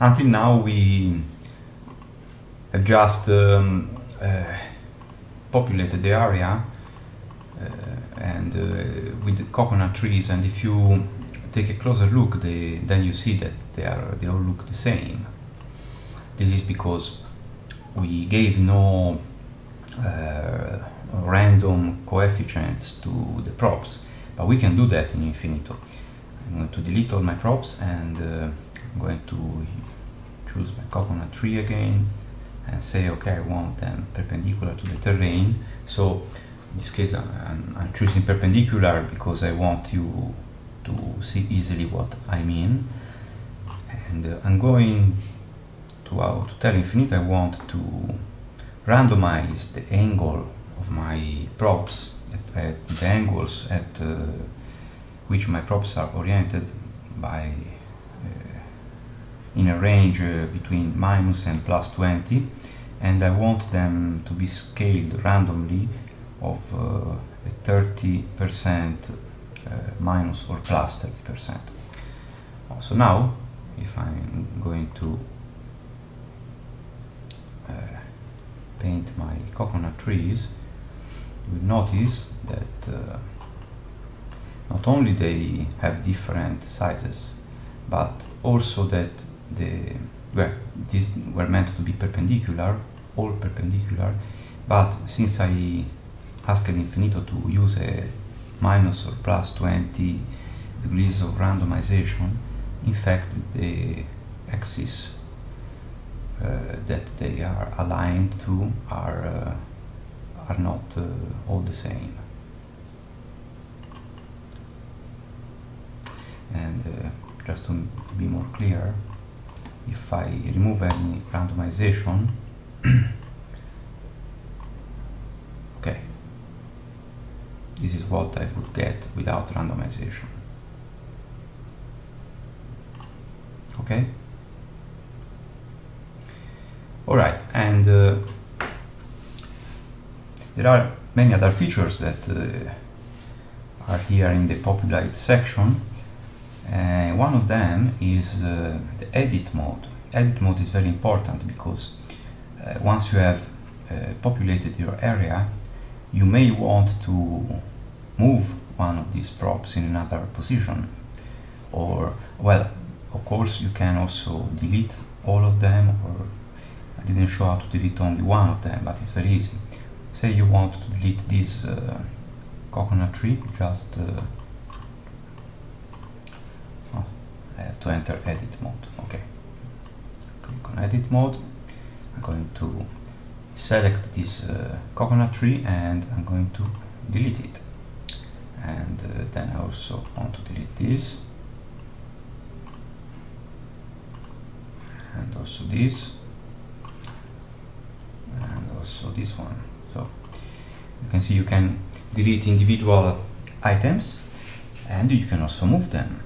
until now we have just um, uh, populated the area uh, and uh, with the coconut trees. And if you take a closer look they, then you see that they are they all look the same. This is because we gave no uh, random coefficients to the props. But we can do that in Infinito. I'm going to delete all my props and uh, I'm going to choose my coconut tree again and say okay I want them perpendicular to the terrain. So in this case I'm, I'm choosing perpendicular because I want you to see easily what I mean. And uh, I'm going to, uh, to tell Infinito I want to randomize the angle of my props at, at the angles at uh, which my props are oriented by in a range uh, between minus and plus 20 and I want them to be scaled randomly of uh, 30% uh, minus or plus 30%. So now if I'm going to uh, paint my coconut trees you notice that uh, not only they have different sizes but also that the well, these were meant to be perpendicular all perpendicular but since I asked Infinito to use a minus or plus 20 degrees of randomization in fact the axis uh, that they are aligned to are uh, are not uh, all the same. And uh, just to be more clear if I remove any randomization okay this is what I would get without randomization. Okay alright and uh, there are many other features that uh, are here in the populate section uh, one of them is uh, the edit mode. Edit mode is very important because uh, once you have uh, populated your area, you may want to move one of these props in another position. Or, well, of course you can also delete all of them or I didn't show how to delete only one of them, but it's very easy. Say you want to delete this uh, coconut tree, just uh, I have to enter edit mode. Okay. Click on edit mode. I'm going to select this uh, coconut tree and I'm going to delete it. And uh, then I also want to delete this. And also this. And also this one. So you can see you can delete individual items and you can also move them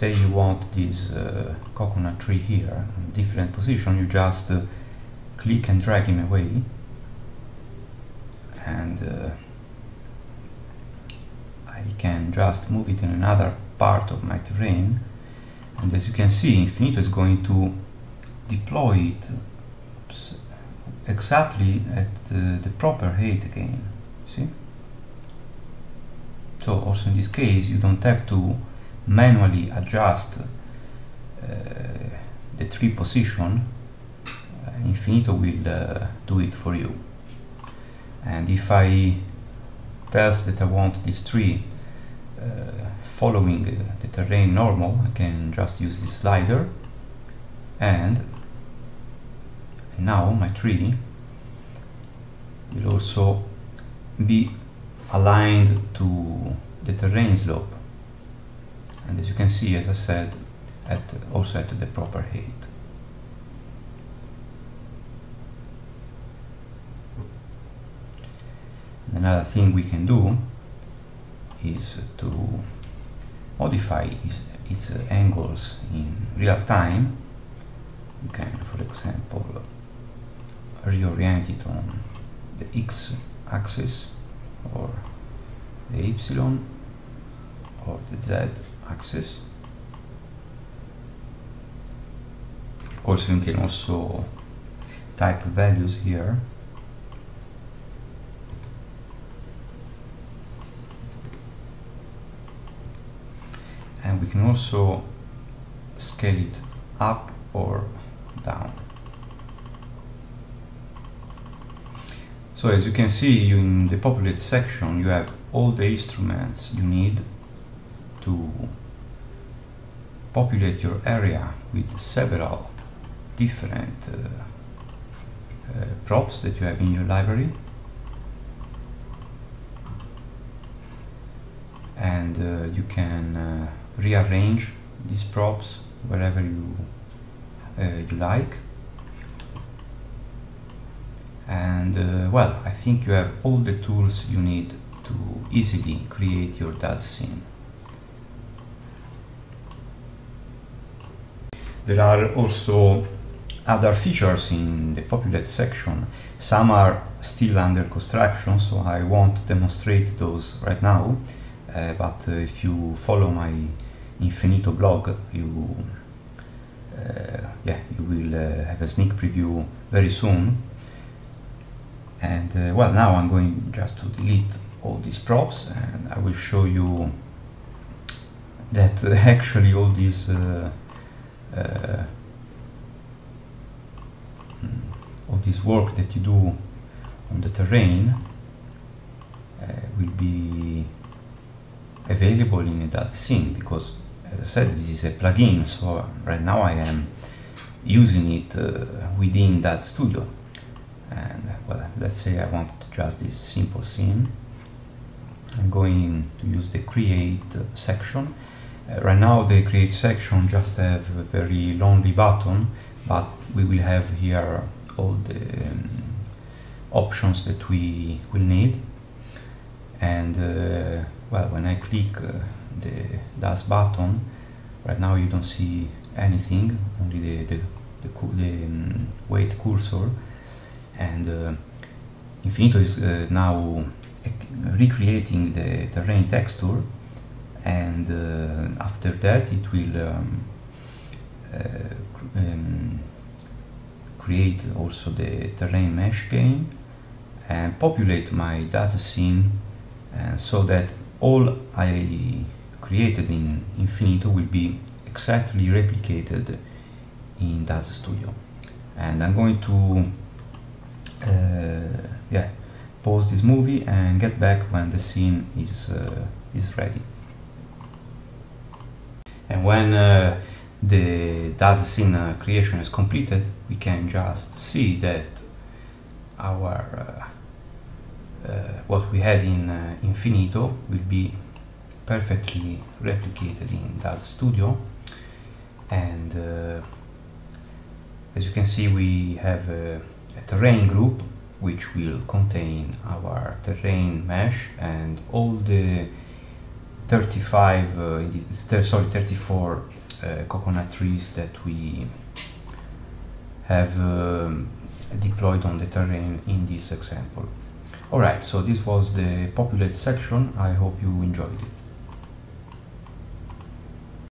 say you want this uh, coconut tree here in different position you just uh, click and drag him away. And uh, I can just move it in another part of my terrain. And as you can see Infinito is going to deploy it oops, exactly at uh, the proper height again. See? So also in this case you don't have to manually adjust uh, the tree position, uh, Infinito will uh, do it for you. And if I tell that I want this tree following the terrain normal, I can just use this slider and now my tree will also be aligned to the terrain slope and as you can see as I said at also at the proper height another thing we can do is to modify its, its angles in real time. We can for example reorient it on the x axis or the y or the z axis of course you can also type values here. And we can also scale it up or down. So as you can see in the populate section you have all the instruments you need to populate your area with several different uh, uh, props that you have in your library. And uh, you can uh, rearrange these props wherever you uh, you like. And uh, well I think you have all the tools you need to easily create your Daz scene There are also other features in the populate section. Some are still under construction, so I won't demonstrate those right now. Uh, but uh, if you follow my Infinito blog, you uh, yeah you will uh, have a sneak preview very soon. And uh, well, now I'm going just to delete all these props, and I will show you that actually all these uh, all this work that you do on the terrain uh, will be available in Daz scene because as I said this is a plugin so right now I am using it uh, within Daz Studio. And well let's say I want just this simple scene. I'm going to use the create section right now the create section just have a very lonely button, but we will have here all the um, options that we will need. And uh, well, when I click uh, the Daz button, right now you don't see anything, only the, the, the, the um, wait cursor. And uh, Infinito is uh, now recreating the terrain texture and uh, after that it will um, uh, um, create also the terrain mesh gain and populate my Daz scene uh, so that all I created in Infinito will be exactly replicated in Daz Studio. And I'm going to uh, yeah pause this movie and get back when the scene is uh, is ready and when uh, the Daz scene uh, creation is completed, we can just see that our uh, uh what we had in uh, Infinito will be perfectly replicated in Daz Studio. And as you can see we have a, a terrain group which will contain our terrain mesh and all the 35, uh, sorry, 34 uh, coconut trees that we have um, deployed on the terrain in this example. Alright, so this was the populate section. I hope you enjoyed it.